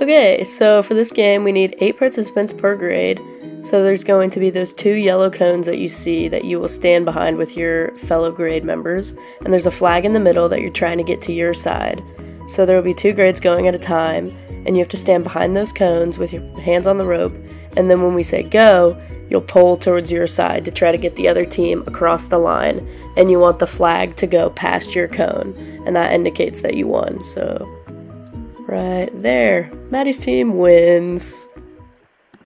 Okay, so for this game, we need eight participants per grade. So there's going to be those two yellow cones that you see that you will stand behind with your fellow grade members, and there's a flag in the middle that you're trying to get to your side. So there will be two grades going at a time, and you have to stand behind those cones with your hands on the rope, and then when we say go, you'll pull towards your side to try to get the other team across the line, and you want the flag to go past your cone, and that indicates that you won. So right there. Maddie's team wins.